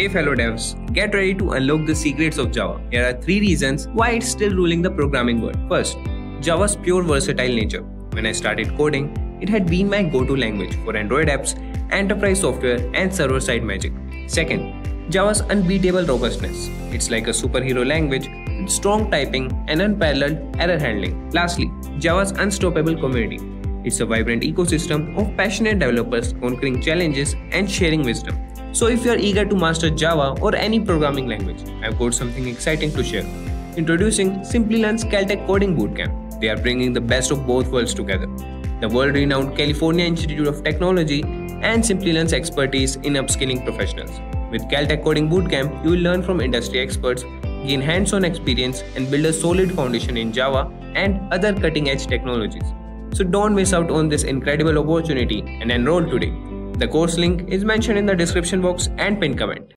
Hey fellow devs, get ready to unlock the secrets of Java. Here are three reasons why it's still ruling the programming world. First, Java's pure versatile nature. When I started coding, it had been my go-to language for Android apps, enterprise software, and server-side magic. Second, Java's unbeatable robustness. It's like a superhero language with strong typing and unparalleled error handling. Lastly, Java's unstoppable community. It's a vibrant ecosystem of passionate developers conquering challenges and sharing wisdom. So if you are eager to master Java or any programming language, I've got something exciting to share. Introducing Simplilearn's Caltech Coding Bootcamp. They are bringing the best of both worlds together. The world-renowned California Institute of Technology and Simplilearn's expertise in upskilling professionals. With Caltech Coding Bootcamp, you will learn from industry experts, gain hands-on experience, and build a solid foundation in Java and other cutting-edge technologies. So don't miss out on this incredible opportunity and enroll today. The course link is mentioned in the description box and pinned comment.